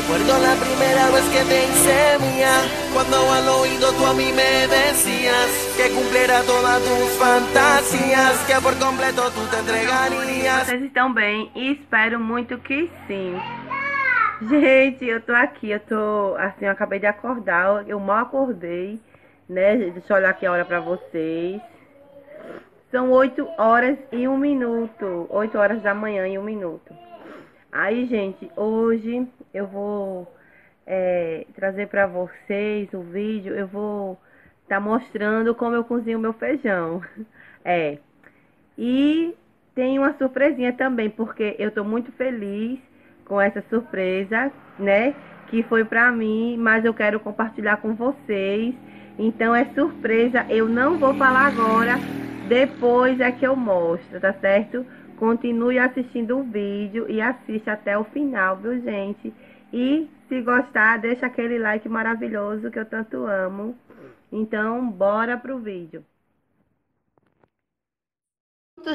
Recuerdo la primera vez que te hice mía, cuando al oído tú a mí me decías que cumpliera todas tus fantasías, que por completo tú te. Vocês estão bem? E espero muito que sim. Gente, eu tô aqui, eu tô assim, eu acabei de acordar, eu mal acordei, né? Deixa eu olhar aqui a hora pra vocês. São 8 horas e 1 minuto. 8 horas da manhã e 1 minuto. Aí, gente, hoje eu vou é, trazer para vocês o vídeo. Eu vou estar tá mostrando como eu cozinho meu feijão. É. E tem uma surpresinha também, porque eu tô muito feliz com essa surpresa, né? Que foi para mim, mas eu quero compartilhar com vocês. Então é surpresa, eu não vou falar agora, depois é que eu mostro, tá certo? Continue assistindo o vídeo e assiste até o final, viu, gente? E se gostar, deixa aquele like maravilhoso que eu tanto amo. Então, bora pro vídeo.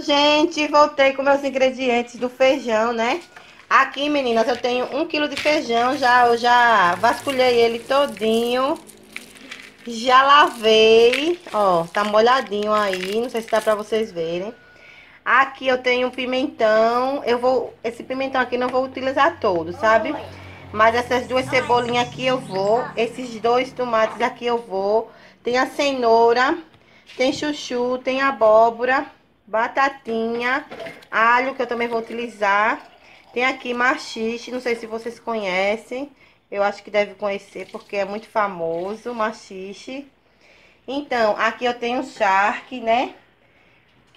Gente, voltei com meus ingredientes do feijão, né? Aqui, meninas, eu tenho um quilo de feijão, já, eu já vasculhei ele todinho. Já lavei, ó, tá molhadinho aí, não sei se dá pra vocês verem. Aqui eu tenho um pimentão, eu vou, esse pimentão aqui não vou utilizar todo, sabe? Mas essas duas cebolinhas aqui eu vou, esses dois tomates aqui eu vou. Tem a cenoura, tem chuchu, tem abóbora, batatinha, alho que eu também vou utilizar. Tem aqui machixe, não sei se vocês conhecem, eu acho que deve conhecer porque é muito famoso, machixe. Então, aqui eu tenho charque, né?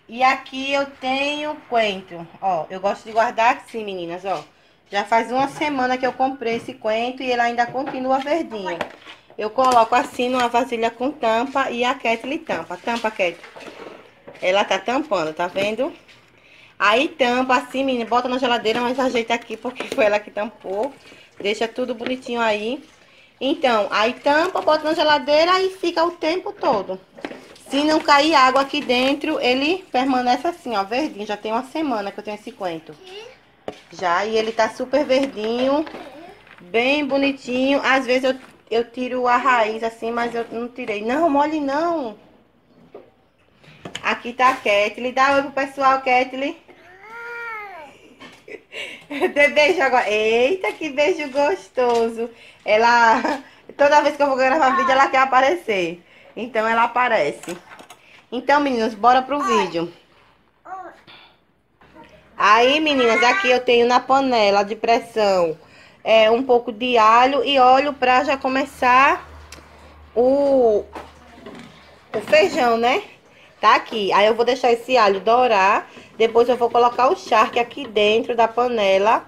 E aqui eu tenho coentro. Ó, eu gosto de guardar assim, meninas, ó. Já faz uma semana que eu comprei esse coentro e ele ainda continua verdinho. Eu coloco assim numa vasilha com tampa e a Ketley tampa. Tampa, Ketley. Ela tá tampando, tá vendo? Aí tampa assim, menina, bota na geladeira, mas ajeita aqui porque foi ela que tampou. Deixa tudo bonitinho aí. Então, aí tampa, bota na geladeira e fica o tempo todo. Se não cair água aqui dentro, ele permanece assim, ó, verdinho. Já tem uma semana que eu tenho esse coentro. Já, e ele tá super verdinho, bem bonitinho. Às vezes eu, eu tiro a raiz assim, mas eu não tirei. Não, mole não. Aqui tá a Ketley. Dá oi pro pessoal, Ketley. Dê beijo agora. Eita, que beijo gostoso. Ela, toda vez que eu vou gravar vídeo, ela quer aparecer. Então ela aparece. Então, meninas, bora pro vídeo. Aí, meninas, aqui eu tenho na panela de pressão é, um pouco de alho e óleo pra já começar o, o feijão, né? Tá aqui. Aí eu vou deixar esse alho dourar. Depois eu vou colocar o charque aqui dentro da panela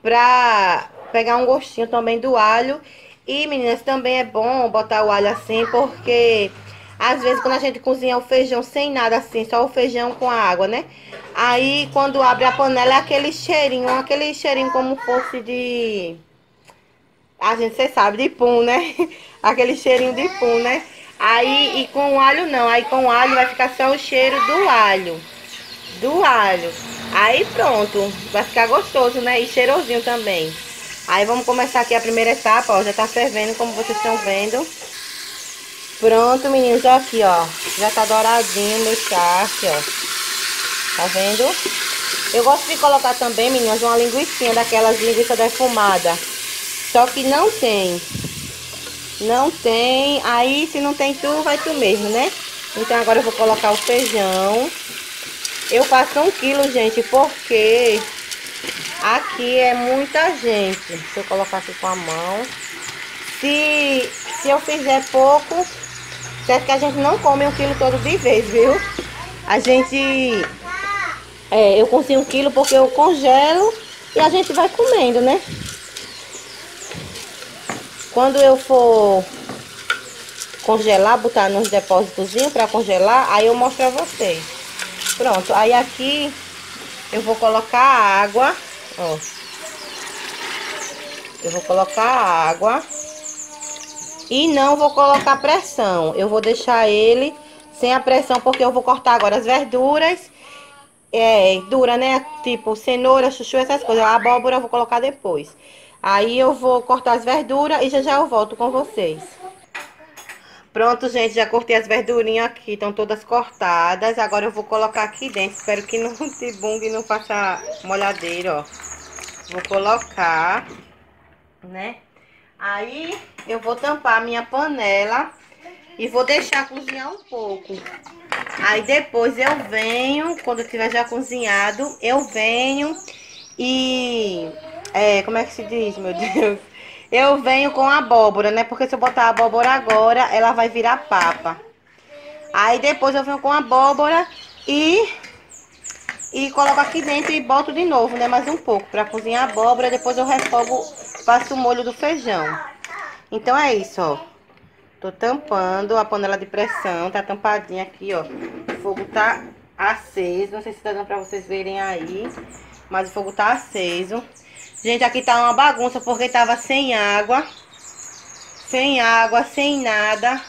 pra pegar um gostinho também do alho e, meninas, também é bom botar o alho assim, porque às vezes quando a gente cozinha o feijão sem nada assim, só o feijão com a água, né? Aí quando abre a panela é aquele cheirinho, aquele cheirinho como fosse de... A gente, você sabe, de pum, né? aquele cheirinho de pum, né? Aí, e com o alho não, aí com o alho vai ficar só o cheiro do alho. Do alho. Aí pronto, vai ficar gostoso, né? E cheirosinho também. Aí vamos começar aqui a primeira etapa, ó. Já tá fervendo, como vocês estão vendo. Pronto, meninos, ó aqui, ó. Já tá douradinho meu charque, ó. Tá vendo? Eu gosto de colocar também, meninas, uma linguiça daquelas linguiças defumada. Só que não tem. Não tem. Aí, se não tem tu, vai tu mesmo, né? Então, agora eu vou colocar o feijão. Eu faço um quilo, gente, porque Aqui é muita gente. Deixa eu colocar aqui com a mão. Se, se eu fizer pouco, certo que a gente não come um quilo todo de vez, viu? A gente... É, eu consigo um quilo porque eu congelo e a gente vai comendo, né? Quando eu for congelar, botar nos depósitos para congelar, aí eu mostro a vocês. Pronto, aí aqui eu vou colocar água Ó. Eu vou colocar água. E não vou colocar pressão. Eu vou deixar ele sem a pressão, porque eu vou cortar agora as verduras. é, dura, né? Tipo, cenoura, chuchu, essas coisas. A abóbora eu vou colocar depois. Aí eu vou cortar as verduras e já já eu volto com vocês. Pronto, gente, já cortei as verdurinhas aqui, estão todas cortadas. Agora eu vou colocar aqui dentro, espero que não se bungue e não faça molhadeira, ó. Vou colocar, né? Aí eu vou tampar a minha panela e vou deixar cozinhar um pouco. Aí depois eu venho, quando tiver já cozinhado, eu venho e... É, como é que se diz, meu Deus? Eu venho com abóbora, né? Porque se eu botar a abóbora agora, ela vai virar papa. Aí depois eu venho com abóbora e... E coloco aqui dentro e boto de novo, né? Mais um pouco pra cozinhar a abóbora. Depois eu refogo, faço o molho do feijão. Então é isso, ó. Tô tampando a panela de pressão, tá tampadinha aqui, ó. O fogo tá aceso, não sei se tá dando pra vocês verem aí, mas o fogo tá aceso. Gente, aqui tá uma bagunça porque tava sem água, sem água, sem nada.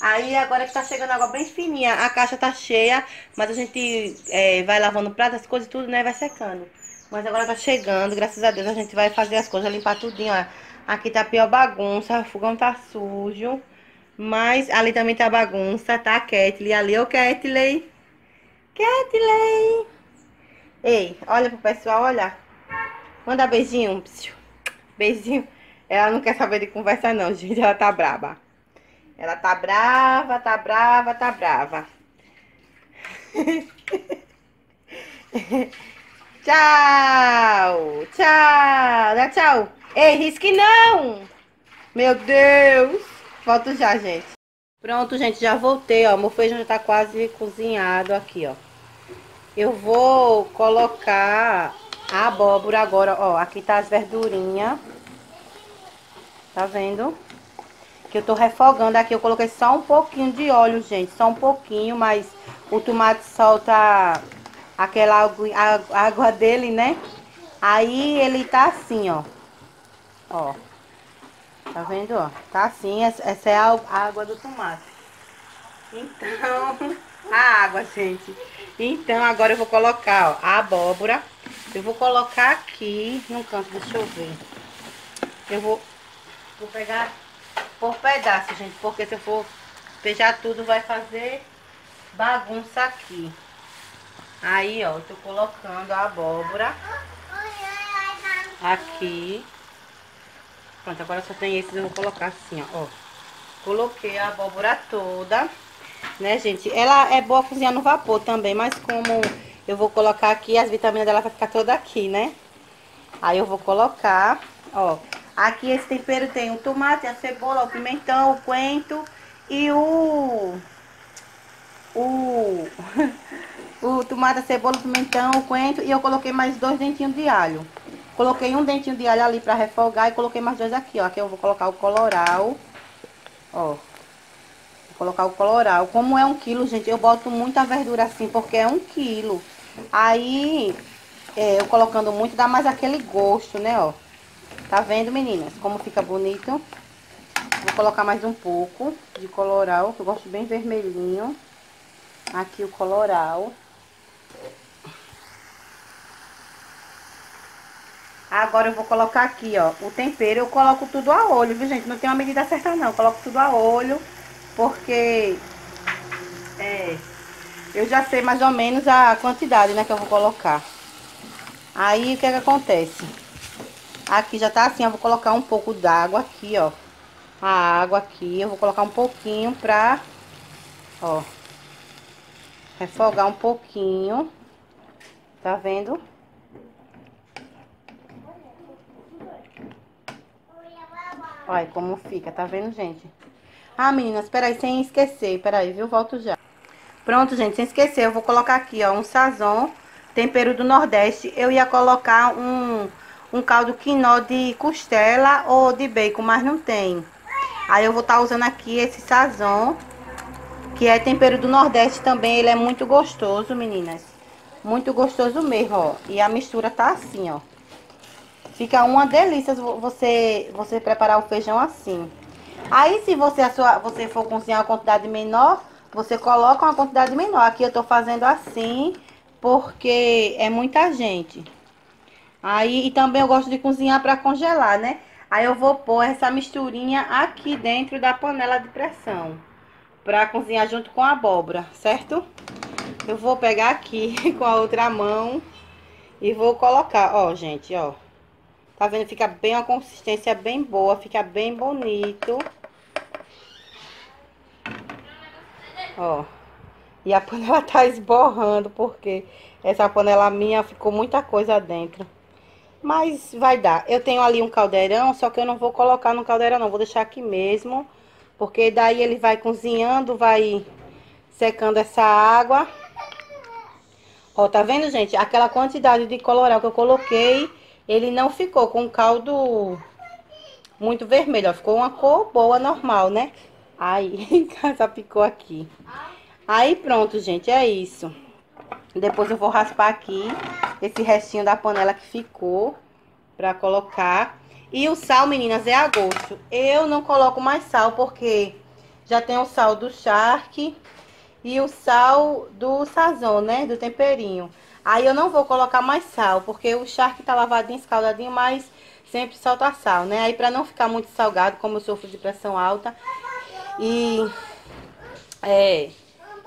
Aí agora que tá chegando água bem fininha, a caixa tá cheia, mas a gente é, vai lavando prato, as coisas tudo, né, vai secando. Mas agora tá chegando, graças a Deus a gente vai fazer as coisas, limpar tudinho, ó. Aqui tá pior bagunça, o fogão tá sujo. Mas ali também tá bagunça, tá, Ketley? Ali, ô Ketley. Ketley. Ei, olha pro pessoal, olha. Manda beijinho. Beijinho. Ela não quer saber de conversa não, gente. Ela tá brava. Ela tá brava, tá brava, tá brava. tchau. Tchau. Dá tchau. Ei, risque não. Meu Deus. Volto já, gente. Pronto, gente, já voltei, ó. Meu feijão já tá quase cozinhado aqui, ó. Eu vou colocar a abóbora agora, ó. Aqui tá as verdurinhas. Tá vendo? Que eu tô refogando aqui. Eu coloquei só um pouquinho de óleo, gente. Só um pouquinho, mas o tomate solta aquela água, água dele, né? Aí ele tá assim, ó. Ó. Tá vendo, ó? Tá assim, essa é a água do tomate. Então, a água, gente. Então, agora eu vou colocar, ó, a abóbora. Eu vou colocar aqui no canto, deixa eu ver. Eu vou, vou pegar por pedaço, gente, porque se eu for pegar tudo, vai fazer bagunça aqui. Aí, ó, eu tô colocando a abóbora aqui. Pronto, agora só tem esses, eu vou colocar assim, ó. Coloquei a abóbora toda, né, gente? Ela é boa cozinhar no vapor também, mas como eu vou colocar aqui, as vitaminas dela vai ficar toda aqui, né? Aí eu vou colocar, ó. Aqui esse tempero tem o tomate, a cebola, o pimentão, o coentro e o... O... o tomate, a cebola, o pimentão, o coentro e eu coloquei mais dois dentinhos de alho. Coloquei um dentinho de alho ali pra refogar e coloquei mais dois aqui, ó. Aqui eu vou colocar o coloral. Ó. Vou colocar o coloral. Como é um quilo, gente, eu boto muita verdura assim, porque é um quilo. Aí, é, eu colocando muito, dá mais aquele gosto, né, ó. Tá vendo, meninas? Como fica bonito. Vou colocar mais um pouco de coloral, que eu gosto bem vermelhinho. Aqui o coloral. Agora eu vou colocar aqui, ó, o tempero. Eu coloco tudo a olho, viu, gente? Não tem uma medida certa, não. Eu coloco tudo a olho, porque... É... Eu já sei mais ou menos a quantidade, né, que eu vou colocar. Aí, o que é que acontece? Aqui já tá assim, eu vou colocar um pouco d'água aqui, ó. A água aqui, eu vou colocar um pouquinho pra... Ó. Refogar um pouquinho. Tá vendo? Olha como fica, tá vendo, gente? Ah, meninas, peraí, sem esquecer, peraí, viu? Volto já. Pronto, gente, sem esquecer, eu vou colocar aqui, ó, um sazon, tempero do Nordeste. Eu ia colocar um, um caldo quinó de costela ou de bacon, mas não tem. Aí eu vou estar tá usando aqui esse sazon, que é tempero do Nordeste também. Ele é muito gostoso, meninas. Muito gostoso mesmo, ó. E a mistura tá assim, ó. Fica uma delícia você, você preparar o feijão assim. Aí, se você, a sua, você for cozinhar uma quantidade menor, você coloca uma quantidade menor. Aqui eu tô fazendo assim, porque é muita gente. Aí, e também eu gosto de cozinhar para congelar, né? Aí eu vou pôr essa misturinha aqui dentro da panela de pressão. Pra cozinhar junto com a abóbora, certo? Eu vou pegar aqui com a outra mão e vou colocar, ó, gente, ó. Tá vendo? Fica bem uma consistência bem boa, fica bem bonito. Ó. E a panela tá esborrando, porque essa panela minha ficou muita coisa dentro. Mas vai dar. Eu tenho ali um caldeirão, só que eu não vou colocar no caldeirão não. Vou deixar aqui mesmo. Porque daí ele vai cozinhando, vai secando essa água. Ó, tá vendo, gente? Aquela quantidade de colorau que eu coloquei, ele não ficou com caldo muito vermelho, ó. Ficou uma cor boa, normal, né? Aí, casa picou aqui. Aí, pronto, gente, é isso. Depois eu vou raspar aqui esse restinho da panela que ficou pra colocar. E o sal, meninas, é a gosto. Eu não coloco mais sal porque já tem o sal do charque e o sal do sazon, né? Do temperinho. Aí eu não vou colocar mais sal, porque o charque tá lavadinho, escaldadinho, mas sempre solta sal, né? Aí pra não ficar muito salgado, como eu sofro de pressão alta e é,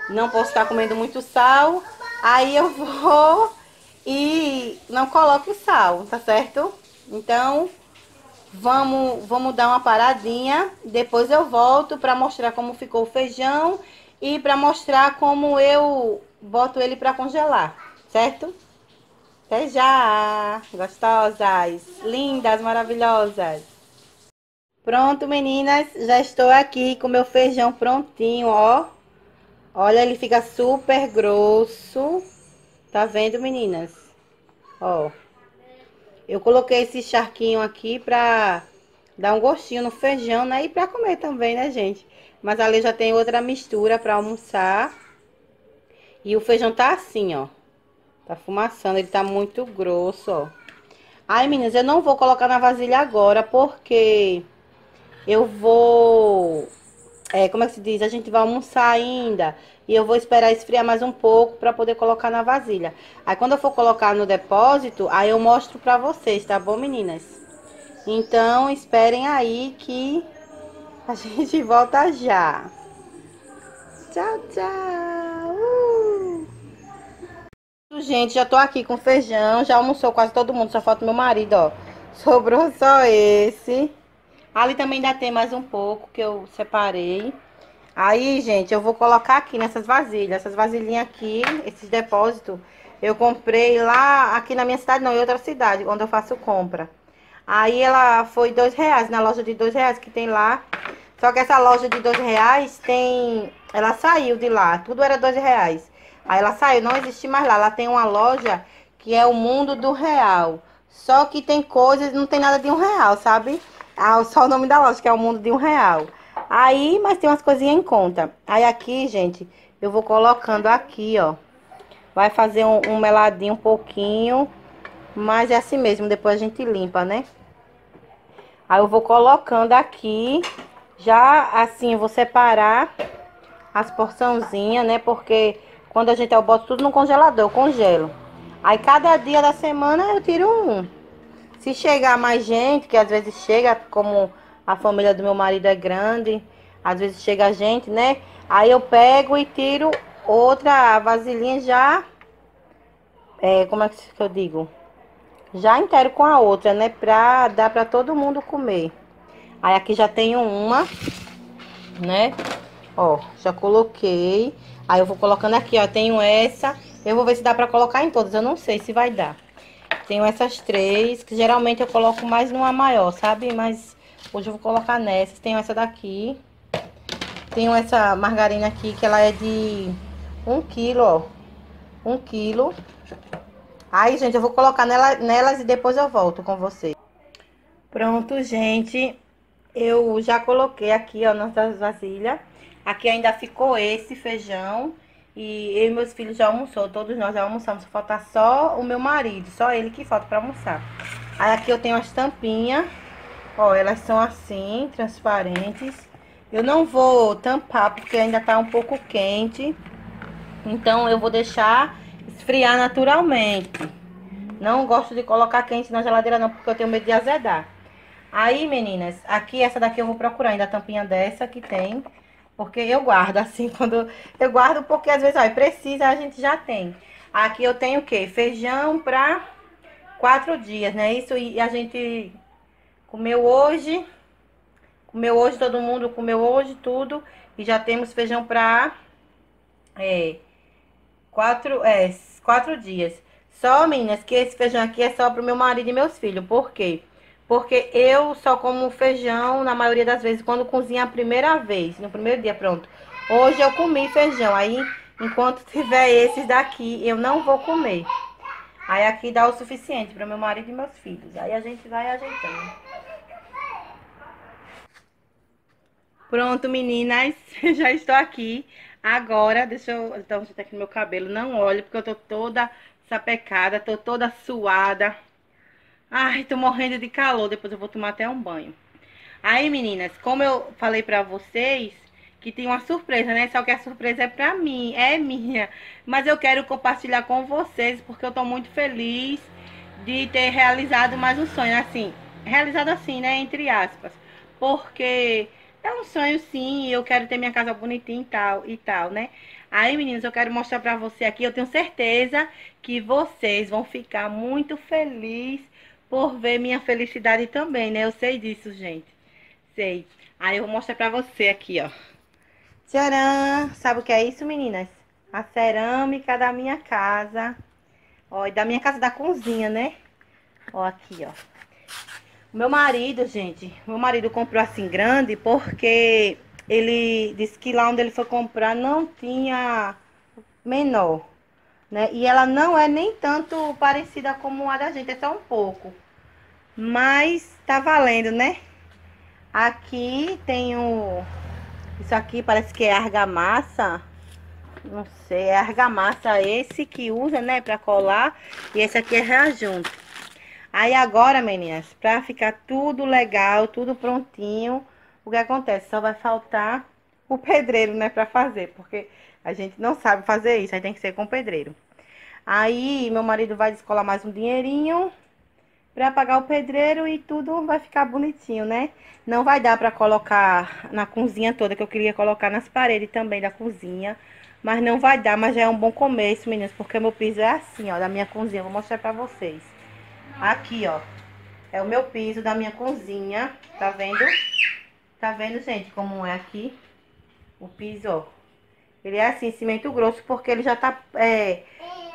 não posso estar comendo muito sal, aí eu vou e não coloco sal, tá certo? Então, vamos, vamos dar uma paradinha, depois eu volto pra mostrar como ficou o feijão e para mostrar como eu boto ele para congelar, certo? Até já! Gostosas, lindas, maravilhosas! Pronto, meninas, já estou aqui com meu feijão prontinho, ó. Olha, ele fica super grosso. Tá vendo, meninas? Ó. Eu coloquei esse charquinho aqui pra dar um gostinho no feijão, né? E pra comer também, né, gente? Mas ali já tem outra mistura para almoçar. E o feijão tá assim, ó. Tá fumaçando, ele tá muito grosso, ó. Ai, meninas, eu não vou colocar na vasilha agora, porque eu vou... É, como é que se diz? A gente vai almoçar ainda. E eu vou esperar esfriar mais um pouco para poder colocar na vasilha. Aí, quando eu for colocar no depósito, aí eu mostro para vocês, tá bom, meninas? Então, esperem aí que a gente volta já. Tchau, tchau. Uh. Gente, já tô aqui com feijão. Já almoçou quase todo mundo. Só falta meu marido, ó. Sobrou só esse. Ali também ainda tem mais um pouco que eu separei. Aí, gente, eu vou colocar aqui nessas vasilhas. Essas vasilhinhas aqui, esses depósitos, eu comprei lá, aqui na minha cidade, não, em outra cidade, onde eu faço compra. Aí ela foi dois reais, na loja de dois reais que tem lá. Só que essa loja de dois reais tem... Ela saiu de lá, tudo era dois reais. Aí ela saiu, não existe mais lá. Ela tem uma loja que é o mundo do real. Só que tem coisas, não tem nada de um real, sabe? Ah, só o nome da loja, que é o mundo de um real. Aí, mas tem umas coisinhas em conta. Aí aqui, gente, eu vou colocando aqui, ó. Vai fazer um, um meladinho um pouquinho. Mas é assim mesmo, depois a gente limpa, né? Aí eu vou colocando aqui, já assim, eu vou separar as porçãozinhas, né? Porque quando a gente, eu boto tudo no congelador, eu congelo. Aí cada dia da semana eu tiro um. Se chegar mais gente, que às vezes chega, como a família do meu marido é grande, às vezes chega gente, né? Aí eu pego e tiro outra vasilhinha já, é, como é que eu digo? já inteiro com a outra, né? Pra dar pra todo mundo comer. Aí aqui já tenho uma, né? Ó, já coloquei. Aí eu vou colocando aqui, ó. Tenho essa. Eu vou ver se dá pra colocar em todas. Eu não sei se vai dar. Tenho essas três, que geralmente eu coloco mais numa maior, sabe? Mas hoje eu vou colocar nessas. Tenho essa daqui. Tenho essa margarina aqui, que ela é de um quilo, ó. Um quilo. Aí, gente, eu vou colocar nela, nelas e depois eu volto com vocês. Pronto, gente. Eu já coloquei aqui, ó, nossas vasilhas. Aqui ainda ficou esse feijão. E eu e meus filhos já almoçou, todos nós já almoçamos. Falta só o meu marido, só ele que falta pra almoçar. Aí aqui eu tenho as tampinhas. Ó, elas são assim, transparentes. Eu não vou tampar porque ainda tá um pouco quente. Então eu vou deixar esfriar naturalmente. Não gosto de colocar quente na geladeira não, porque eu tenho medo de azedar. Aí, meninas, aqui essa daqui eu vou procurar ainda a tampinha dessa que tem. Porque eu guardo assim, quando... Eu guardo porque às vezes, ó, precisa, a gente já tem. Aqui eu tenho o quê? Feijão pra quatro dias, né? Isso e a gente comeu hoje. Comeu hoje, todo mundo comeu hoje tudo. E já temos feijão pra é, quatro, é, quatro dias. Só, meninas, que esse feijão aqui é só pro meu marido e meus filhos. Por quê? Porque eu só como feijão, na maioria das vezes, quando cozinha a primeira vez, no primeiro dia, pronto. Hoje eu comi feijão, aí enquanto tiver esses daqui, eu não vou comer. Aí aqui dá o suficiente para meu marido e meus filhos. Aí a gente vai ajeitando. Pronto, meninas, já estou aqui. Agora, deixa eu então, ajeitar aqui no meu cabelo. Não olhe, porque eu tô toda sapecada, tô toda suada. Ai, tô morrendo de calor. Depois eu vou tomar até um banho. Aí, meninas, como eu falei pra vocês, que tem uma surpresa, né? Só que a surpresa é pra mim, é minha. Mas eu quero compartilhar com vocês, porque eu tô muito feliz de ter realizado mais um sonho. Assim, realizado assim, né? Entre aspas. Porque é um sonho sim, eu quero ter minha casa bonitinha e tal, e tal, né? Aí, meninos, eu quero mostrar pra você aqui, eu tenho certeza que vocês vão ficar muito felizes por ver minha felicidade também, né? Eu sei disso, gente. Sei. Aí eu vou mostrar pra você aqui, ó. Tcharam! Sabe o que é isso, meninas? A cerâmica da minha casa. Ó, e da minha casa da cozinha, né? Ó, aqui, ó. Meu marido, gente, meu marido comprou assim grande porque ele disse que lá onde ele foi comprar não tinha menor né? E ela não é nem tanto parecida como a da gente, é só um pouco. Mas tá valendo, né? Aqui tem o... Isso aqui parece que é argamassa. Não sei, é argamassa esse que usa, né? Pra colar. E esse aqui é reajunto. Aí agora, meninas, pra ficar tudo legal, tudo prontinho, o que acontece? Só vai faltar o pedreiro, né? Pra fazer, porque a gente não sabe fazer isso, aí tem que ser com pedreiro. Aí meu marido vai descolar mais um dinheirinho para pagar o pedreiro e tudo vai ficar bonitinho, né? Não vai dar para colocar na cozinha toda, que eu queria colocar nas paredes também da cozinha. Mas não vai dar, mas já é um bom começo, meninas, porque meu piso é assim, ó, da minha cozinha. Vou mostrar pra vocês. Aqui, ó, é o meu piso da minha cozinha, tá vendo? Tá vendo, gente, como é aqui? O piso, ó. Ele é assim, cimento grosso, porque ele já tá... É,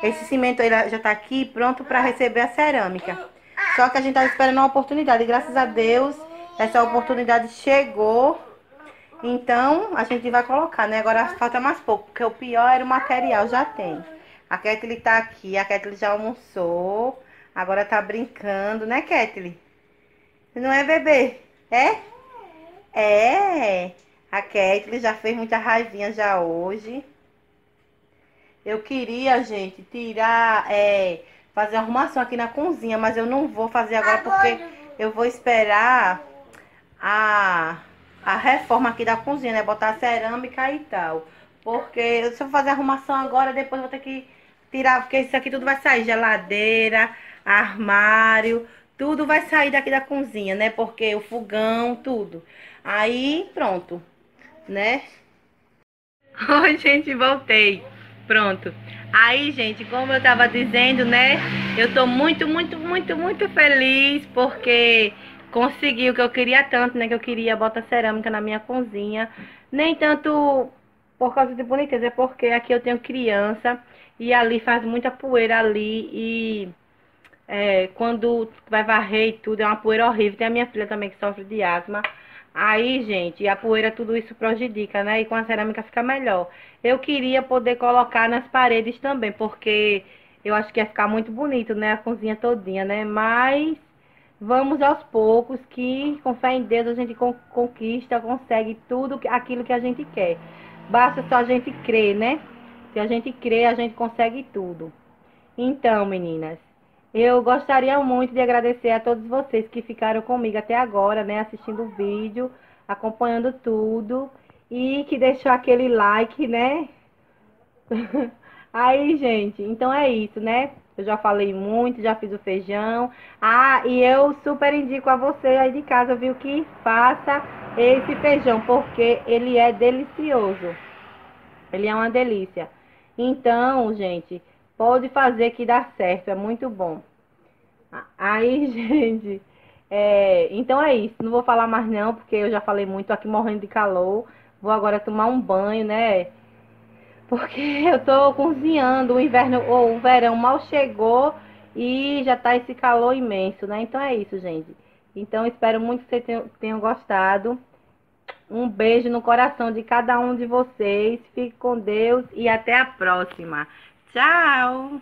esse cimento ele já tá aqui pronto para receber a cerâmica. Só que a gente tá esperando uma oportunidade. E graças a Deus, essa oportunidade chegou. Então, a gente vai colocar, né? Agora falta mais pouco, porque o pior era o material, já tem. A Ketley tá aqui, a Ketley já almoçou. Agora tá brincando, né, Ketley? Não é, bebê? É? É. A Ketley já fez muita raivinha já hoje. Eu queria, gente, tirar, é, fazer arrumação aqui na cozinha, mas eu não vou fazer agora porque eu vou esperar a, a reforma aqui da cozinha, né? Botar a cerâmica e tal. Porque se eu fazer arrumação agora, depois eu vou ter que tirar, porque isso aqui tudo vai sair, geladeira, armário, tudo vai sair daqui da cozinha, né? Porque o fogão, tudo. Aí, pronto, né? Oi, gente, voltei. Pronto. Aí, gente, como eu tava dizendo, né? Eu tô muito, muito, muito, muito feliz porque consegui o que eu queria tanto, né? Que eu queria botar cerâmica na minha cozinha. Nem tanto por causa de boniteza, é porque aqui eu tenho criança e ali faz muita poeira ali e é, quando vai varrer e tudo, é uma poeira horrível. Tem a minha filha também que sofre de asma. Aí, gente, a poeira, tudo isso prejudica, né? E com a cerâmica fica melhor. Eu queria poder colocar nas paredes também, porque eu acho que ia ficar muito bonito, né? A cozinha todinha, né? Mas vamos aos poucos, que com fé em Deus a gente conquista, consegue tudo aquilo que a gente quer. Basta só a gente crer, né? Se a gente crer, a gente consegue tudo. Então, meninas, eu gostaria muito de agradecer a todos vocês que ficaram comigo até agora, né, assistindo o vídeo, acompanhando tudo e que deixou aquele like, né? Aí, gente, então é isso, né? Eu já falei muito, já fiz o feijão. Ah, e eu super indico a você aí de casa, viu, que faça esse feijão, porque ele é delicioso. Ele é uma delícia. Então, gente, pode fazer que dá certo, é muito bom. Aí, gente, é, então é isso. Não vou falar mais não, porque eu já falei muito aqui morrendo de calor. Vou agora tomar um banho, né? Porque eu tô cozinhando, o inverno ou o verão mal chegou e já tá esse calor imenso, né? Então é isso, gente. Então espero muito que vocês tenham, tenham gostado. Um beijo no coração de cada um de vocês. Fique com Deus e até a próxima. Tchau!